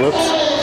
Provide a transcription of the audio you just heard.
Whoops.